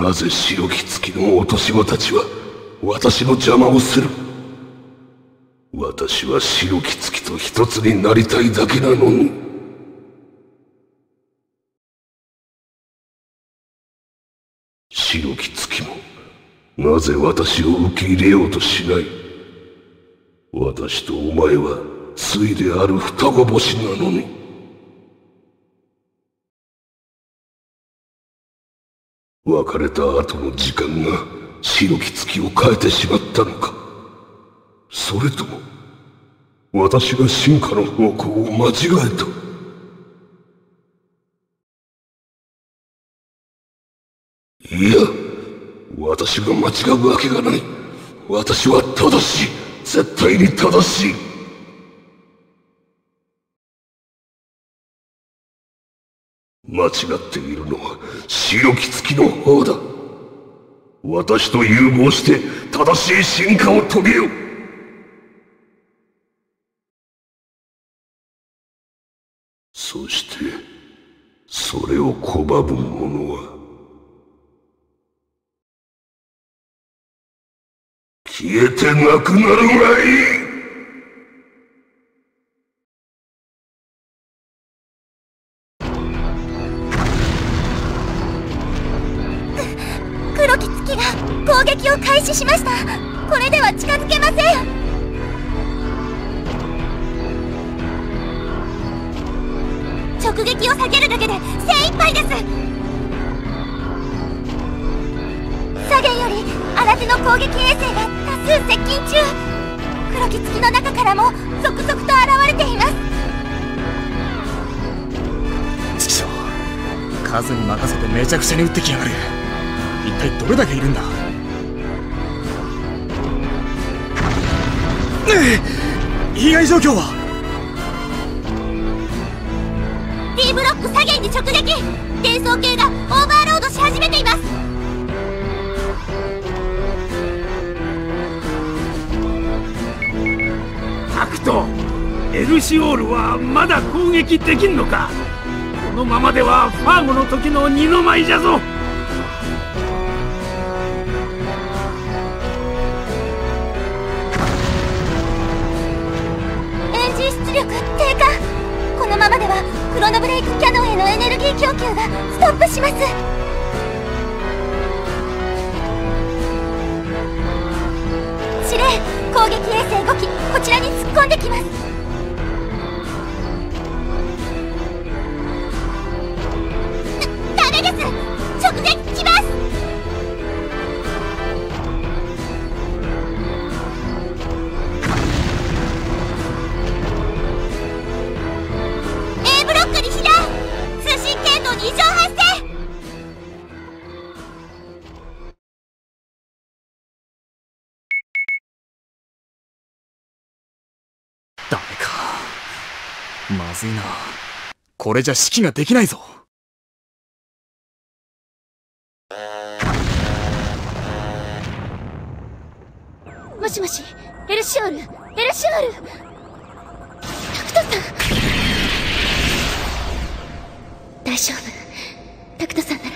なぜ白き月の落とし子たちは私の邪魔をする？私は白き月と一つになりたいだけなのに。白き月もなぜ私を受け入れようとしない？私とお前は対である双子星なのに。別れた後の時間が白き月を変えてしまったのか。それとも私が進化の方向を間違えた。いや私が間違うわけがない。私は正しい。絶対に正しい。間違っているのは白き月の方だ。私と融合して正しい進化を遂げよう。そしてそれを拒む者は消えてなくなるがいい。これでは近づけません。直撃を下げるだけで精一杯です。左舷より新手の攻撃衛星が多数接近中。黒き月の中からも続々と現れています。チキショー数に任せてめちゃくちゃに撃ってきやがる。一体どれだけいるんだ？被害状況は？D ブロック左舷に直撃。転送系がオーバーロードし始めています。タクトエルシオールはまだ攻撃できんのか？このままではファーゴの時の二の舞じゃぞ供給がストップします。司令攻撃衛星5機こちらに突っ込んできます。ずいな。これじゃ指揮ができないぞ。もしもしエルシオールエルシオール。タクトさん。大丈夫。タクトさんなら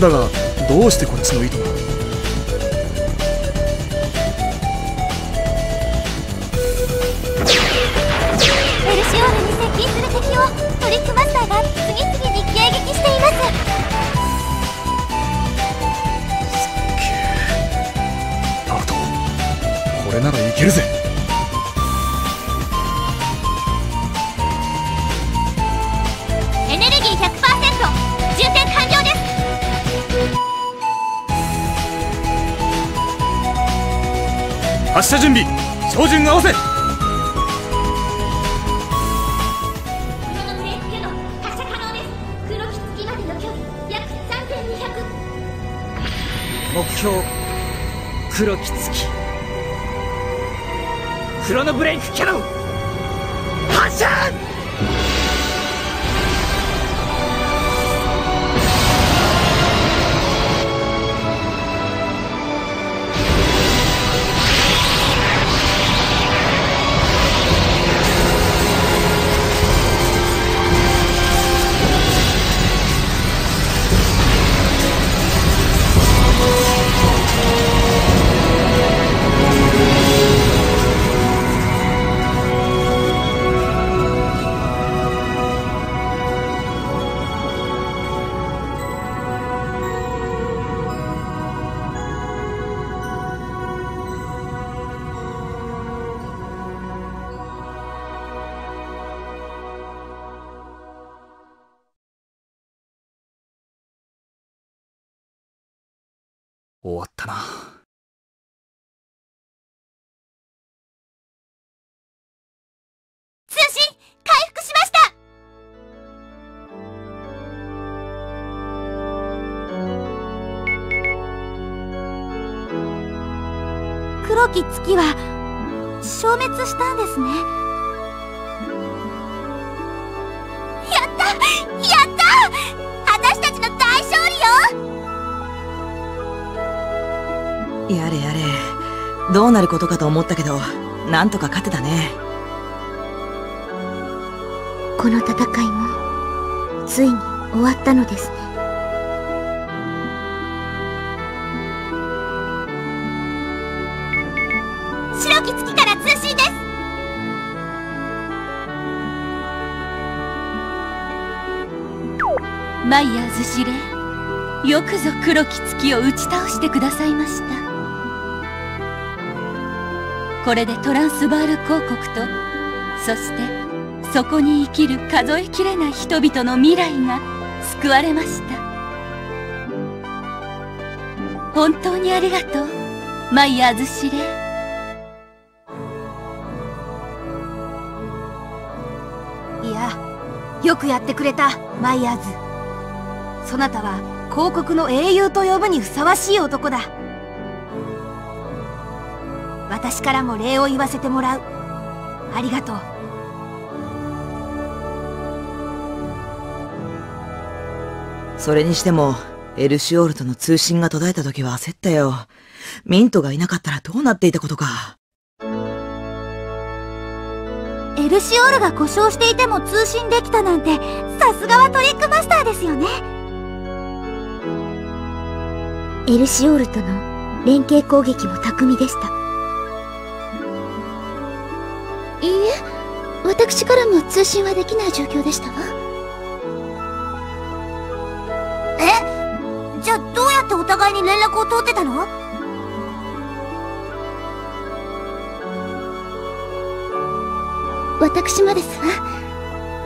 だがどうしてこっちの意図が？エルシオールに接近する敵をトリックマスターが次々に迎撃しています。これならいけるぜ発射準備照準合わせ。目標黒き月。クロノブレイクキャノン発射!き月は消滅したんですね。やった！やった！私たちの大勝利よ！やれやれ。どうなることかと思ったけどなんとか勝てたね。この戦いもついに終わったのですねマイヤーズ司令よくぞ黒き月を打ち倒してくださいました。これでトランスバール公国とそしてそこに生きる数えきれない人々の未来が救われました。本当にありがとうマイヤーズ司令いやよくやってくれたマイヤーズ。そなたは広告の英雄と呼ぶにふさわしい男だ。私からも礼を言わせてもらう。ありがとう。それにしてもエルシオールとの通信が途絶えた時は焦ったよ。ミントがいなかったらどうなっていたことか。エルシオールが故障していても通信できたなんてさすがはトリックマスターですよねエルシオールとの連携攻撃も巧みでした。いいえ私からも通信はできない状況でしたわ。えじゃあどうやってお互いに連絡を取ってたの？私もですわ。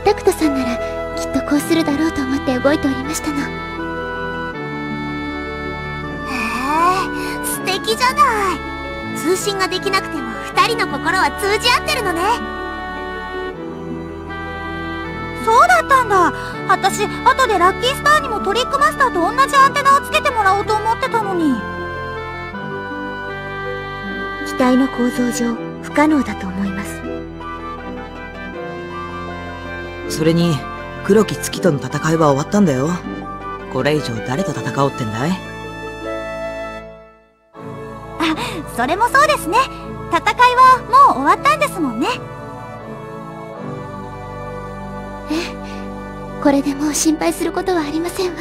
タクトさんならきっとこうするだろうと思って動いておりましたの素敵じゃない。通信ができなくても二人の心は通じ合ってるのね。そうだったんだ。私後でラッキースターにもトリックマスターと同じアンテナをつけてもらおうと思ってたのに。機体の構造上不可能だと思います。それに、黒き月との戦いは終わったんだよ。これ以上誰と戦おうってんだい？それもそうですね。戦いはもう終わったんですもんね。ええこれでもう心配することはありませんわ。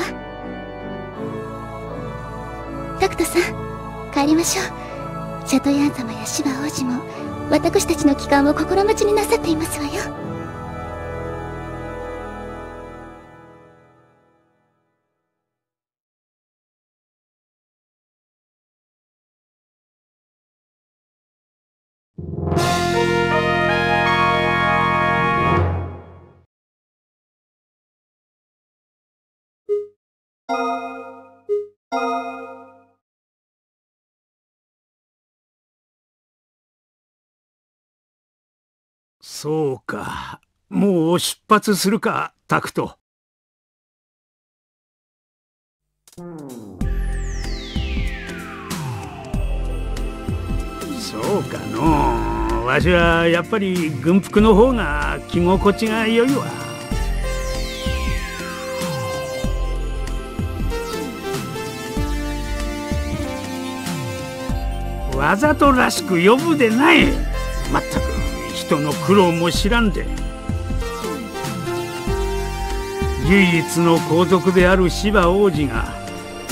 タクトさん帰りましょう。シャトヤン様やシバ王子も私たちの帰還を心待ちになさっていますわよ。そうか。もう出発するか、タクト。そうかのうわしはやっぱり軍服の方が着心地が良いわ。わざとらしく呼ぶでない。まったく人の苦労も知らんで。唯一の皇族である芝王子が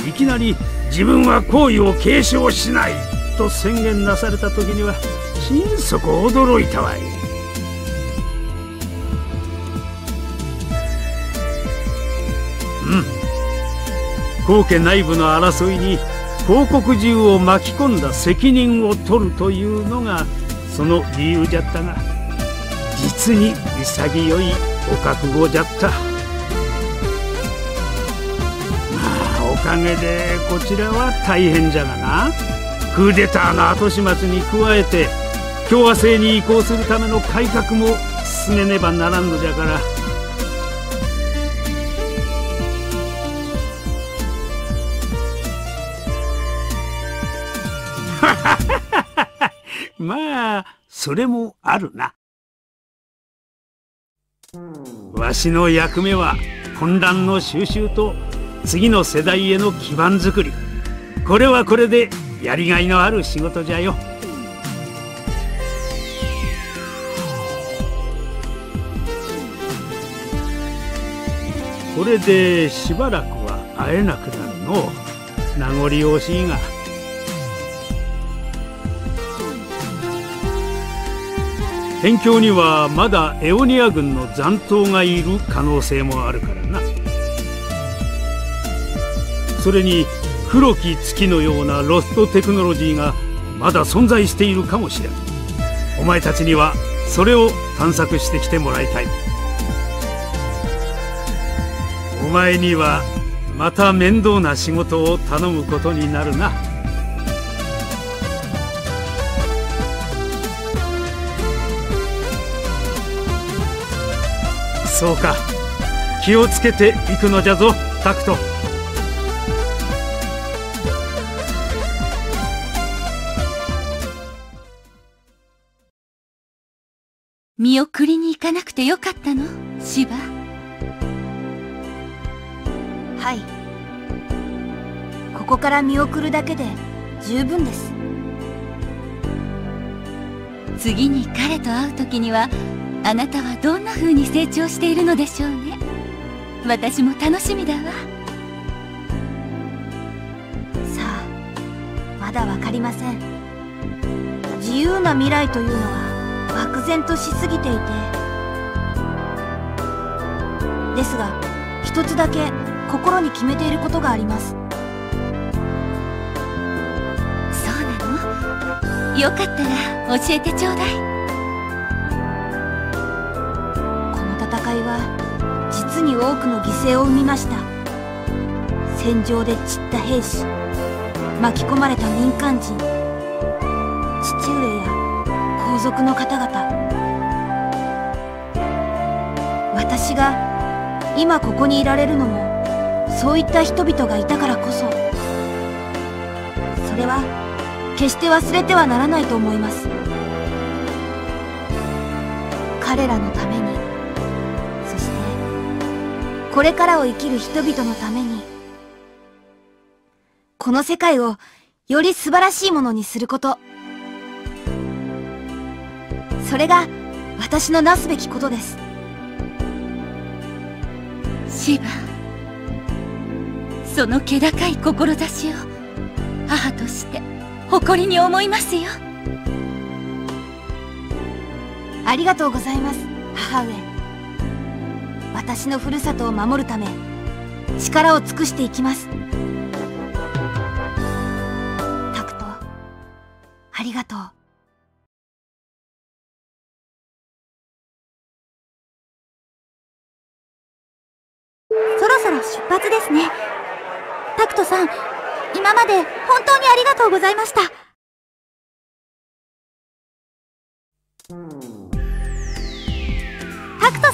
いきなり自分は皇位を継承しないと宣言なされた時には心底驚いたわい。うん。皇家内部の争いに広告中を巻き込んだ責任を取るというのがその理由じゃったが実に潔いお覚悟じゃった。まあおかげでこちらは大変じゃがな。クーデターの後始末に加えて共和制に移行するための改革も進めねばならんのじゃから。まあそれもあるな。わしの役目は混乱の収集と次の世代への基盤づくり。これはこれでやりがいのある仕事じゃよ。これでしばらくは会えなくなるの。名残惜しいが。辺境にはまだエオニア軍の残党がいる可能性もあるからな。それに黒き月のようなロストテクノロジーがまだ存在しているかもしれん。お前たちにはそれを探索してきてもらいたい。お前にはまた面倒な仕事を頼むことになるな。そうか。気をつけていくのじゃぞタクト。見送りに行かなくてよかったの？シバはい。ここから見送るだけで十分です。次に彼と会う時にはあなたはどんな風に成長しているのでしょうね。私も楽しみだわ。さあまだわかりません。自由な未来というのは漠然としすぎていて。ですが一つだけ心に決めていることがあります。そうなの？よかったら教えてちょうだい。この戦いは実に多くの犠牲を生みました。戦場で散った兵士巻き込まれた民間人父上や皇族の方々。私が今ここにいられるのもそういった人々がいたからこそそれは決して忘れてはならないと思います彼らのためにそしてこれからを生きる人々のために、この世界をより素晴らしいものにすること。それが私のなすべきことです。シヴァ、その気高い志を母として誇りに思いますよ。ありがとうございます、母上。私のふるさとを守るため、力を尽くしていきます。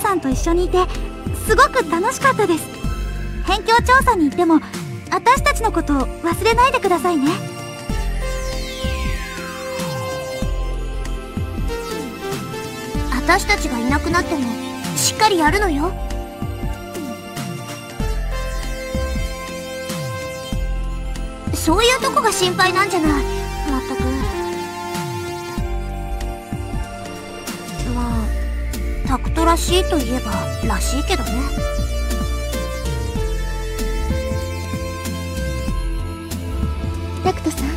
さんと一緒にいて、すごく楽しかったです。辺境調査に行っても、私たちのことを忘れないでくださいね。私たちがいなくなっても、しっかりやるのよ。そういうとこが心配なんじゃないらしいといえばらしいけどね。タクトさん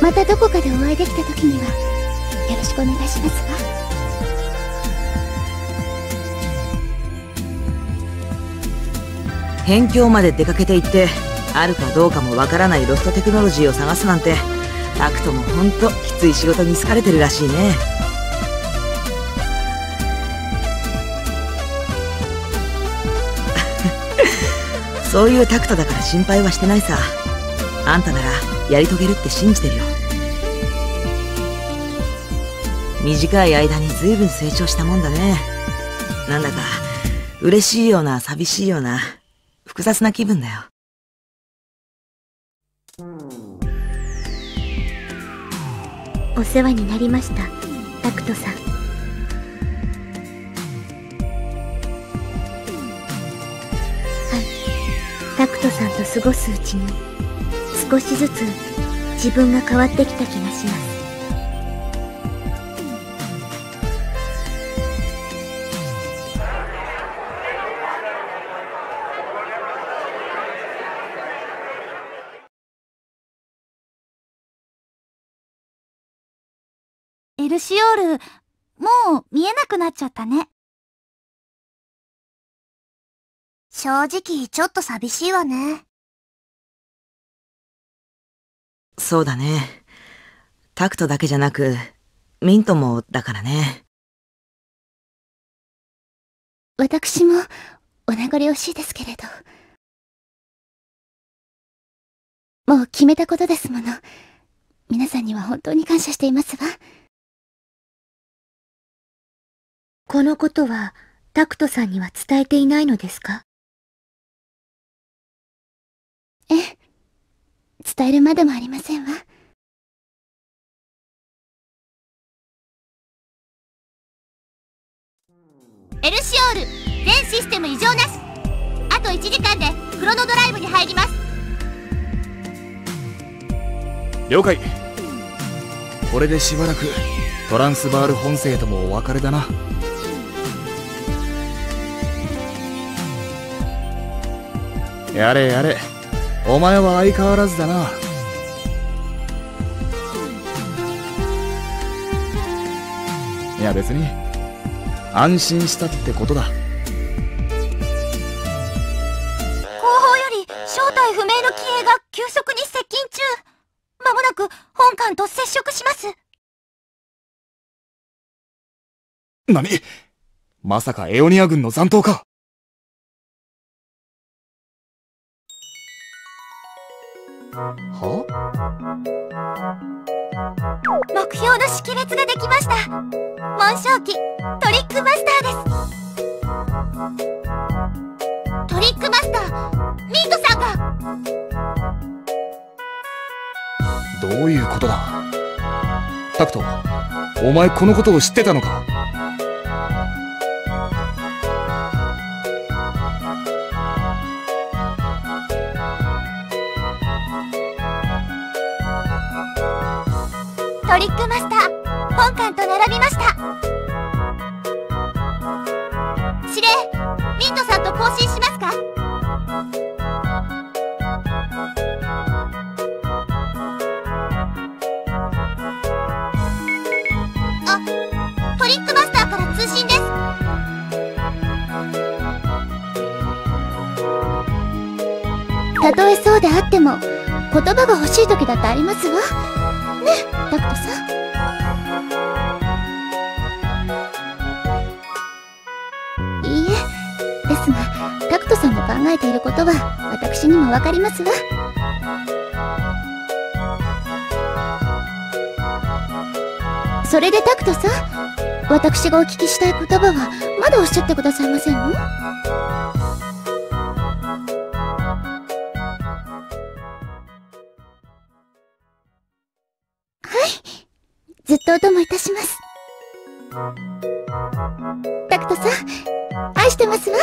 またどこかでお会いできた時にはよろしくお願いしますわ辺境まで出かけていってあるかどうかもわからないロストテクノロジーを探すなんてタクトもほんときつい仕事に好かれてるらしいね。そういうタクトだから心配はしてないさ。あんたならやり遂げるって信じてるよ。短い間に随分成長したもんだね。なんだか嬉しいような寂しいような複雑な気分だよ。お世話になりましたタクトさん。タクトさんと過ごすうちに少しずつ自分が変わってきた気がしますエルシオール、もう見えなくなっちゃったね。正直、ちょっと寂しいわね。そうだね。タクトだけじゃなく、ミントもだからね。私も、お名残惜しいですけれど。もう決めたことですもの。皆さんには本当に感謝していますわ。このことは、タクトさんには伝えていないのですかええ、伝えるまでもありませんわ。エルシオール、全システム異常なしあと1時間でクロノドライブに入ります了解これでしばらくトランスバール本性ともお別れだな。やれやれお前は相変わらずだな。いや別に安心したってことだ。後方より正体不明の機影が急速に接近中。まもなく本艦と接触します。何？まさかエオニア軍の残党か？目標の識別ができました。紋章機トリックマスターです。トリックマスターミートさんが。どういうことだ？タクトお前このことを知ってたのか？トリックマスター本館と並びました。司令ミントさんと交信しますか？あトリックマスターから通信です。たとえそうであっても言葉が欲しい時だってありますわねタクトさんいいえ。ですがタクトさんの考えていることは私にもわかります。わそれでタクトさん私がお聞きしたい言葉はまだおっしゃってくださいませんの？ずっとお供いたします。タクトさん、愛してますわ。